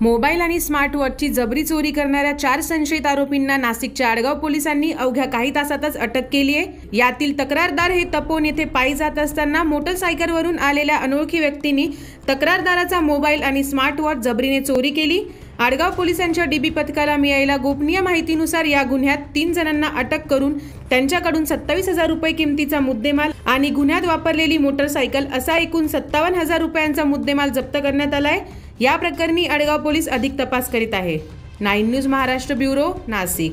Mobile आणि स्मार्टवॉचची जबरी चोरी करणाऱ्या चार संशयित आरोपींना नाशिकच्या आडगाव पोलिसांनी अवघ्या काही तासातच अटक केली आहे. यातील तक्रारदार हे तपोन येथे पायी जात असताना मोटरसायकलवरून आलेल्या अनोळखी व्यक्तींनी तक्रारदाराचा मोबाईल आणि स्मार्टवॉच जबरीने चोरी केली. आडगाव पोलिसांच्या डीबी पथकाला मिळालेल्या गोपनीय माहितीनुसार या गुन्ह्यात तीन जणांना अटक करून त्यांच्याकडून सत्तावीस हजार रुपये किमतीचा मुद्देमाल आणि गुन्ह्यात वापरलेली मोटरसायकल असा एकूण सत्तावन्न हजार रुपयांचा मुद्देमाल जप्त करण्यात आला आहे. या प्रकरणी अडगाव पोलीस अधिक तपास करीत आहे. Nine news Maharashtra bureau Nashik.